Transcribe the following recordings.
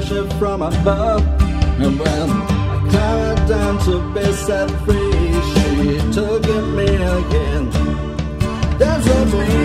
worship from above. And when I cried down to be set free, she took at me again. That's what me.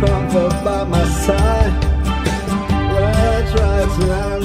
comfort by my side. Where I try to